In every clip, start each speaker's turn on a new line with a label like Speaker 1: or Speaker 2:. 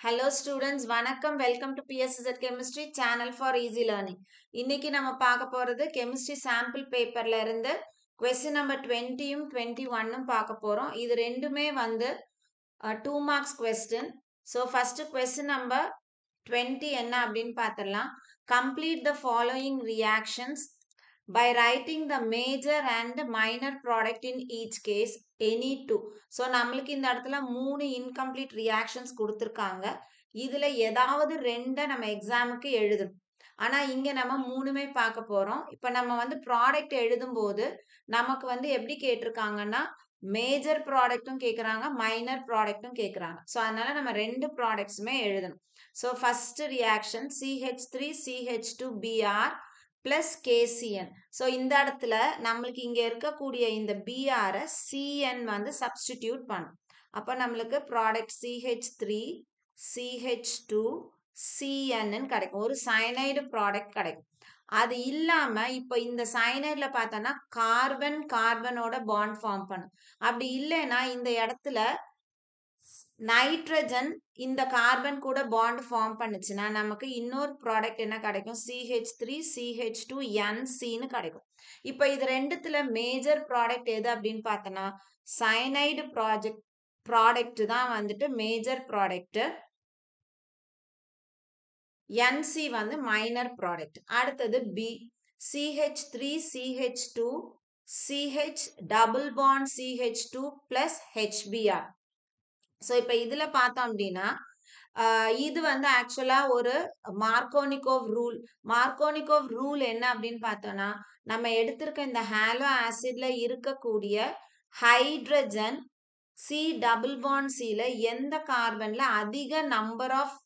Speaker 1: Hello students வணக்கம். Welcome to BSSEd chemistry channel for easy learning இன்னைக்கு நம்ம பார்க்க போகிறது கெமிஸ்ட்ரி சாம்பிள் பேப்பர்ல இருந்து கொஸ்டின் நம்பர் டுவெண்ட்டியும் டுவெண்ட்டி ஒன்னும் பார்க்க போகிறோம் இது ரெண்டுமே வந்து two marks question so first question number twenty என்ன அப்படின்னு பார்த்துடலாம். Complete the following reactions by writing the major and minor product in each case any two. So நம்மளுக்கு இந்த இடத்துல மூணு இன்கம்ப்ளீட் ரியாக்ஷன்ஸ் கொடுத்துருக்காங்க. இதில் ஏதாவது ரெண்டை நம்ம எக்ஸாமுக்கு எழுதணும். ஆனால் இங்கே நம்ம மூணுமே பார்க்க போகிறோம் இப்போ நம்ம வந்து ப்ராடக்ட் எழுதும்போது நமக்கு வந்து எப்படி கேட்டிருக்காங்கன்னா மேஜர் ப்ராடக்ட்டும் கேட்குறாங்க மைனர் ப்ராடக்ட்டும் கேட்குறாங்க ஸோ அதனால் நம்ம ரெண்டு ப்ராடக்ட்ஸுமே எழுதணும். So first reaction CH three CH two BR plus KCN so இந்த இடத்துல நம்மளுக்கு இங்கே இருக்கக்கூடிய இந்த பிஆரை சிஎன் வந்து சப்ஸ்டிடியூட் பண்ணும். அப்போ நம்மளுக்கு product CH three CH two சிஎன்னு கிடைக்கும். ஒரு சைனைடு ப்ராடக்ட் கிடைக்கும். அது இல்லாமல் இப்போ இந்த சைனைடில் பார்த்தோன்னா கார்பன் கார்பனோட பாண்ட் ஃபார்ம் பண்ணும். அப்படி இல்லைன்னா இந்த இடத்துல நைட்ரஜன் இந்த கார்பன் கூட பாண்ட் ஃபார்ம் பண்ணுச்சுன்னா நமக்கு இன்னொரு ப்ராடக்ட் என்ன கிடைக்கும்? சிஹெச் த்ரீ சிஹெச் டூ என்சின்னு கிடைக்கும். இப்போ இது ரெண்டுத்துல மேஜர் ப்ராடக்ட் எது அப்படின்னு பார்த்தோன்னா சைனைடு ப்ராஜெக்ட் ப்ராடக்ட் தான் வந்துட்டு மேஜர் ப்ராடக்ட்டு என்சி வந்து மைனர் ப்ராடக்ட் அடுத்தது B CH three CH two CH double bond CH two plus HBR so இப்போ இதில் பார்த்தோம் அப்படின்னா இது வந்து ஆக்சுவலாக ஒரு மார்க்கோனிகோவ் ரூல் மார்க்கோனிகோவ் ரூல் என்ன அப்படின்னு பார்த்தோம்னா நம்ம எடுத்திருக்க இந்த ஹாலோ ஆசிட்ல இருக்கக்கூடிய ஹைட்ரஜன் சி டபுள் பாண்ட் சியில் எந்த கார்பனில் அதிக நம்பர் ஆஃப்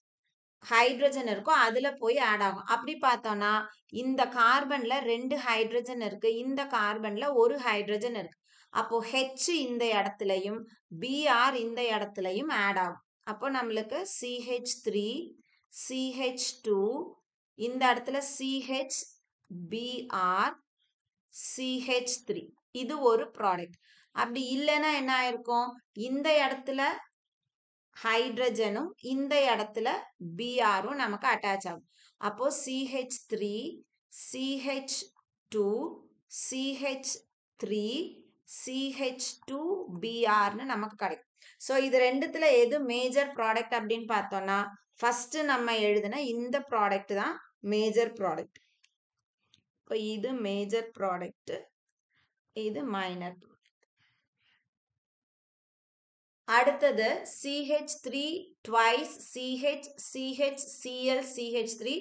Speaker 1: ஹைட்ரஜன் இருக்கோ அதில் போய் ஆட் ஆகும். அப்படி பார்த்தோம்னா இந்த கார்பனில் ரெண்டு ஹைட்ரஜன் இருக்குது இந்த கார்பனில் ஒரு ஹைட்ரஜன் இருக்குது அப்போ ஹெச் இந்த இடத்துலையும் பிஆர் இந்த இடத்துலையும் ஆட் ஆகும். அப்போ நம்மளுக்கு சிஹெச் த்ரீ சிஹெச் டூ இந்த இடத்துல சிஹெச் பிஆர் சிஹெச் த்ரீ இது ஒரு ப்ராடக்ட் அப்படி இல்லைன்னா என்ன ஆயிருக்கும்? இந்த இடத்துல ஹைட்ரஜனும் இந்த இடத்துல பிஆரும் நமக்கு அட்டாச் ஆகும். அப்போ CH three CH two CH three CH two பிஆர்னு நமக்கு கிடைக்கும். ஸோ இது ரெண்டுத்துல எது மேஜர் ப்ராடக்ட் அப்படின்னு பார்த்தோம்னா ஃபர்ஸ்ட் நம்ம எழுதின இந்த ப்ராடக்ட் தான் மேஜர் ப்ராடக்ட் இப்போ இது மேஜர் ப்ராடக்ட் இது மைனர் அடுத்தது CH three twice CH CH CL CH three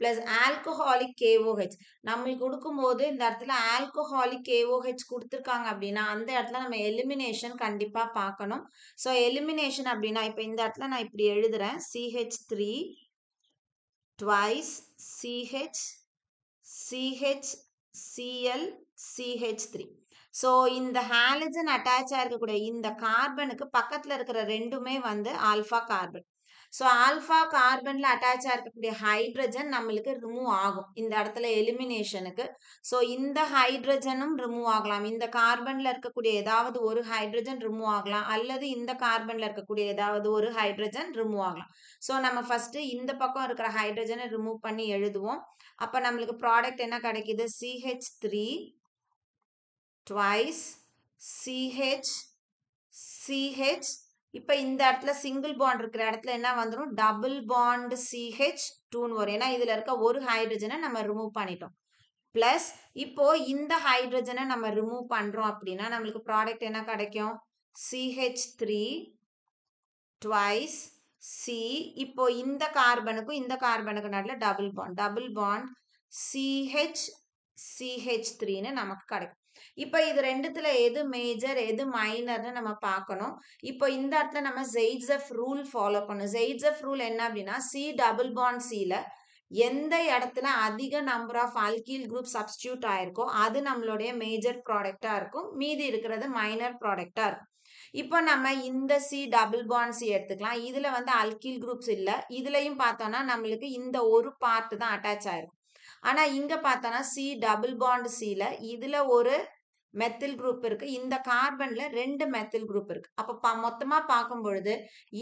Speaker 1: plus alcoholic KOH நம்மளுக்கு கொடுக்கும்போது இந்த இடத்துல ஆல்கஹாலிக் கேஓஹெச் கொடுத்துருக்காங்க அப்படின்னா அந்த இடத்துல நம்ம எலிமினேஷன் கண்டிப்பாக பார்க்கணும். ஸோ எலிமினேஷன் அப்படின்னா இப்போ இந்த இடத்துல நான் இப்படி எழுதுறேன். CH three twice CH CH CL CH three so இந்த ஹாலஜன் அட்டாச் ஆயிருக்கக்கூடிய இந்த கார்பனுக்கு பக்கத்தில் இருக்கிற ரெண்டுமே வந்து ஆல்ஃபா கார்பன் ஸோ ஆல்ஃபா கார்பனில் அட்டாச் இருக்கக்கூடிய ஹைட்ரஜன் நம்மளுக்கு ரிமூவ் ஆகும். இந்த இடத்துல எலிமினேஷனுக்கு ஸோ இந்த ஹைட்ரஜனும் ரிமூவ் ஆகலாம். இந்த கார்பனில் இருக்கக்கூடிய ஏதாவது ஒரு ஹைட்ரஜன் ரிமூவ் ஆகலாம். அல்லது இந்த கார்பனில் இருக்கக்கூடிய ஏதாவது ஒரு ஹைட்ரஜன் ரிமூவ் ஆகலாம். ஸோ நம்ம ஃபஸ்ட்டு இந்த பக்கம் இருக்கிற ஹைட்ரஜனை ரிமூவ் பண்ணி எழுதுவோம். அப்போ நம்மளுக்கு ப்ராடக்ட் என்ன கிடைக்கிது? CH three twice CH CH இப்போ இந்த இடத்துல சிங்கிள் பாண்ட் இருக்கிற இடத்துல என்ன வந்துடும் டபுள் பாண்ட் சிஹெச் டூன்னு வரும். ஏன்னா இதில் இருக்க ஒரு ஹைட்ரஜனை நம்ம ரிமூவ் பண்ணிட்டோம். ப்ளஸ் இப்போ இந்த ஹைட்ரஜனை நம்ம ரிமூவ் பண்ணுறோம் அப்படின்னா நம்மளுக்கு ப்ராடக்ட் என்ன கிடைக்கும்? சிஹெச் த்ரீ ட்வைஸ் சி இப்போ இந்த கார்பனுக்கும் இந்த கார்பனுக்கு நடுவில் double bond double bond CH CH த்ரீன்னு நமக்கு கிடைக்கும். இப்போ இது ரெண்டுத்துல எது மேஜர் எது மைனர்னு நம்ம பார்க்கணும் இப்போ இந்த இடத்துல நம்ம ஜெய்ட்ஸப் ரூல் ஃபாலோ பண்ணணும். ஜெய்ட்ஸப் ரூல் என்ன அப்படின்னா சி டபுள் பாண்ட் சில எந்த இடத்துல அதிக number of alkyl group substitute ஆயிருக்கோ அது நம்மளுடைய மேஜர் ப்ராடக்டா இருக்கும். மீதி இருக்கிறது மைனர் ப்ராடக்டா இருக்கும். இப்போ நம்ம இந்த சி டபுள் பாண்ட் சி எடுத்துக்கலாம். இதுல வந்து அல்கீல் குரூப்ஸ் இல்லை. இதுலயும் பார்த்தோம்னா நம்மளுக்கு இந்த ஒரு பார்ட் தான் அட்டாச் ஆயிருக்கும். ஆனால் இங்கே பார்த்தோன்னா சி டபுள் பாண்ட் சியில் இதில் ஒரு மெத்தில் குரூப் இருக்குது இந்த கார்பனில் ரெண்டு மெத்தில் குரூப் இருக்குது அப்போ ப மொத்தமாக பார்க்கும் பொழுது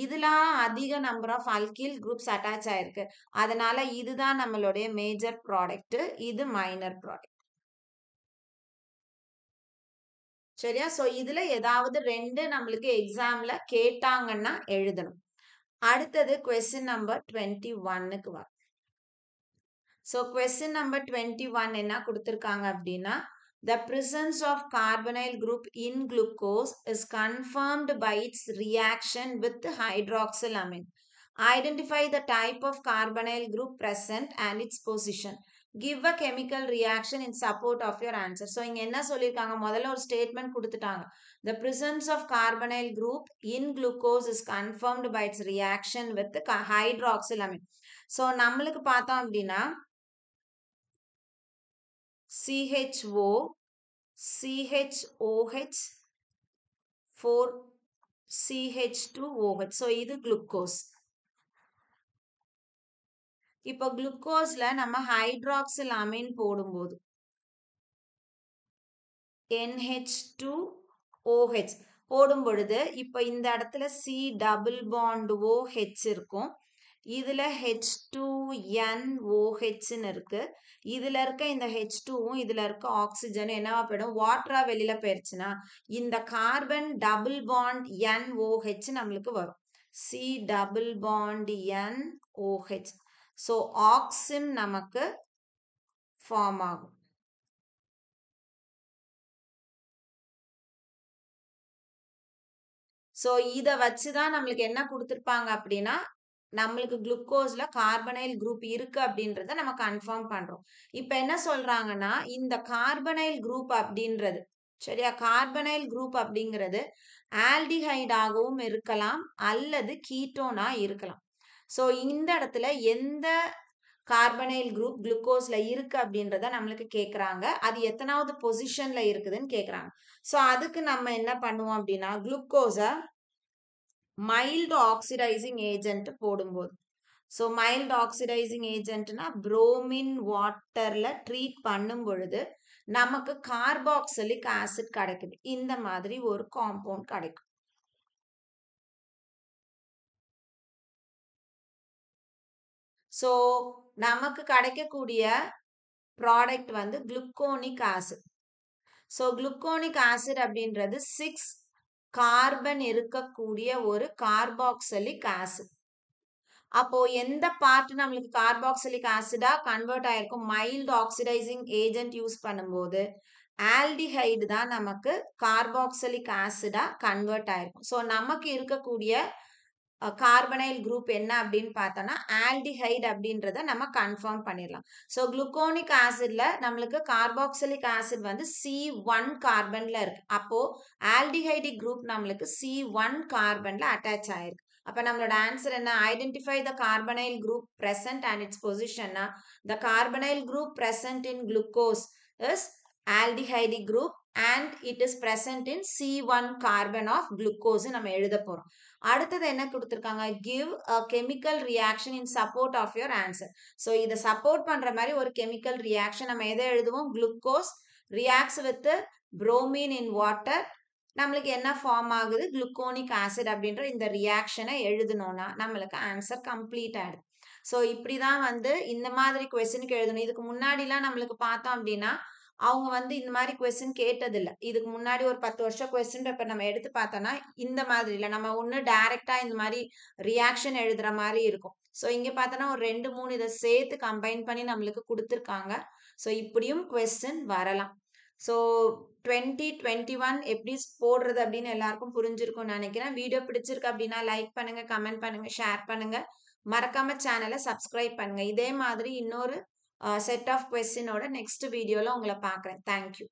Speaker 1: இதெலாம் அதிக number of alkyl groups attach ஆகிருக்கு அதனால் இதுதான் நம்மளுடைய மேஜர் ப்ராடக்ட்டு இது மைனர் ப்ராடக்ட் சரியா? ஸோ இதில் ஏதாவது ரெண்டு நம்மளுக்கு எக்ஸாமில் கேட்டாங்கன்னா எழுதணும். அடுத்தது கொஸ்டின் நம்பர் டுவெண்ட்டி ஒன்னுக்கு வரும் so question number twenty one என்ன கொடுத்துருக்காங்க அப்படின்னா the presence of carbonyl group in glucose is confirmed by its reaction with hydroxyl amine identify the type of carbonyl group present and its position give a chemical reaction in support of your answer so இங்கே என்ன சொல்லியிருக்காங்க முதல்ல ஒரு statement கொடுத்துட்டாங்க the presence of carbonyl group in glucose is confirmed by its reaction with hydroxyl amine so நம்மளுக்கு பார்த்தோம் அப்படின்னா CHO CHOH four CH two OH so இது குளுக்கோஸ் இப்போ குளுக்கோஸில் நம்ம ஹைட்ராக்சில் அமீன் போடும்போது என்ஹெச் NH2OH போடும் பொழுது இப்போ இந்த இடத்துல சி டபுள் பாண்ட் ஓஹெச் இருக்கும். இதில் ஹெச் டூ என் ஓஹெச்னு இருக்குது இதில் இருக்க இந்த ஹெச் டூவும் இதில் இருக்க ஆக்சிஜன் என்னவா போயிடும்? வாட்டராக வெளியில் போயிருச்சுன்னா இந்த carbon double bond N OH நம்மளுக்கு வரும். C double bond N OH so oxime நமக்கு ஃபார்ம் ஆகும். ஸோ இதை வச்சு தான் நம்மளுக்கு என்ன கொடுத்துருப்பாங்க அப்படின்னா நம்மளுக்கு குளுக்கோஸ்ல கார்பனைல் குரூப் இருக்கு அப்படின்றத நம்ம கன்ஃபார்ம் பண்றோம். இப்ப என்ன சொல்றாங்கன்னா இந்த கார்பனைல் குரூப் அப்படின்றது சரியா? கார்பனைல் குரூப் அப்படிங்கிறது ஆல்டிஹைடாகவும் இருக்கலாம் அல்லது கீட்டோனா இருக்கலாம். ஸோ இந்த இடத்துல எந்த கார்பனைல் குரூப் குளுக்கோஸ்ல இருக்கு அப்படின்றத நம்மளுக்கு கேட்குறாங்க அது எத்தனாவது பொசிஷன்ல இருக்குதுன்னு கேட்குறாங்க ஸோ அதுக்கு நம்ம என்ன பண்ணுவோம் அப்படின்னா குளுக்கோஸை மைல்டு ஆக்சிடைசிங் ஏஜென்ட் போடும்போது. ஸோ மைல்டு ஆக்சிடைசிங் ஏஜென்ட்னா புரோமின் வாட்டர்ல ட்ரீட் பண்ணும் பொழுது நமக்கு கார்பாக்சிலிக் ஆசிட் கிடைக்குது. இந்த மாதிரி ஒரு காம்பவுண்ட் கிடைக்கும். ஸோ நமக்கு கிடைக்கக்கூடிய ப்ராடக்ட் வந்து gluconic acid so gluconic acid அப்படின்றது சிக்ஸ் கார்பன் இருக்கக்கூடிய ஒரு கார்பாக்சலிக் ஆசிட். அப்போ எந்த பார்ட் நம்மளுக்கு கார்பாக்சிலிக் ஆசிடா கன்வெர்ட் ஆயிருக்கும்? மைல்டு ஆக்சிடைசிங் ஏஜென்ட் யூஸ் பண்ணும்போது ஆல்டிஹைடு தான் நமக்கு கார்பாக்சிலிக் ஆசிடா கன்வெர்ட் ஆயிருக்கும். ஸோ நமக்கு இருக்கக்கூடிய கார்பனைல் குரூப் என்ன அப்படின்னு பார்த்தோம்னா ஆல்டிஹைட் அப்படின்றத நம்ம கன்ஃபார்ம் பண்ணிடலாம். ஸோ குளுக்கோனிக் ஆசிட்ல நம்மளுக்கு கார்பாக்சிலிக் ஆசிட் வந்து சி ஒன் கார்பன்ல இருக்கு. அப்போ ஆல்டிஹைடிக் குரூப் நம்மளுக்கு சி ஒன் கார்பன்ல அட்டாச் ஆயிருக்கு. அப்ப நம்மளோட ஆன்சர் என்ன? Identify the carbonyl group present and its பொசிஷன்னா the carbonyl group present in glucose is aldehydic group and it is is present in C1 carbon of glucose நம்ம எழுத போறோம். அடுத்தது என்ன கொடுத்துருக்காங்க? Give a chemical reaction in support of your answer so இதை support பண்ணுற மாதிரி ஒரு கெமிக்கல் ரியாக்ஷன் நம்ம எதை எழுதுவோம்? Glucose reacts with bromine in water நம்மளுக்கு என்ன ஃபார்ம் ஆகுது? குளுக்கோனிக் ஆசிட் அப்படின்ற இந்த ரியாக்ஷனை எழுதணும்னா நம்மளுக்கு ஆன்சர் கம்ப்ளீட் ஆகிடுது ஸோ இப்படி தான் வந்து இந்த மாதிரி கொஸ்டினுக்கு எழுதணும். இதுக்கு முன்னாடிலாம் நம்மளுக்கு பார்த்தோம் அப்படின்னா அவங்க வந்து இந்த மாதிரி கொஸ்டின் கேட்டதில்லை. இதுக்கு முன்னாடி ஒரு பத்து வருஷம் கொஸ்டின் பேப்பர் நம்ம எடுத்து பார்த்தோன்னா இந்த மாதிரி இல்லை நம்ம ஒன்று டைரெக்டாக இந்த மாதிரி ரியாக்ஷன் எழுதுகிற மாதிரி இருக்கும். ஸோ இங்கே பார்த்தோன்னா ஒரு ரெண்டு மூணு இதை சேர்த்து கம்பைன் பண்ணி நம்மளுக்கு கொடுத்துருக்காங்க. ஸோ இப்படியும் கொஸ்டின் வரலாம். ஸோ டுவெண்ட்டி டுவெண்ட்டி ஒன் எப்படி போடுறது அப்படின்னு எல்லாருக்கும் புரிஞ்சிருக்கும்னு நினைக்கிறேன். வீடியோ பிடிச்சிருக்கு அப்படின்னா லைக் பண்ணுங்கள் கமெண்ட் பண்ணுங்கள் ஷேர் பண்ணுங்கள் மறக்காம சேனலை சப்ஸ்கிரைப் பண்ணுங்கள் இதே மாதிரி இன்னொரு செட் ஆஃப் கொஸ்டினோட நெக்ஸ்ட் வீடியோவில் உங்களை பார்க்குறேன் தேங்க்யூ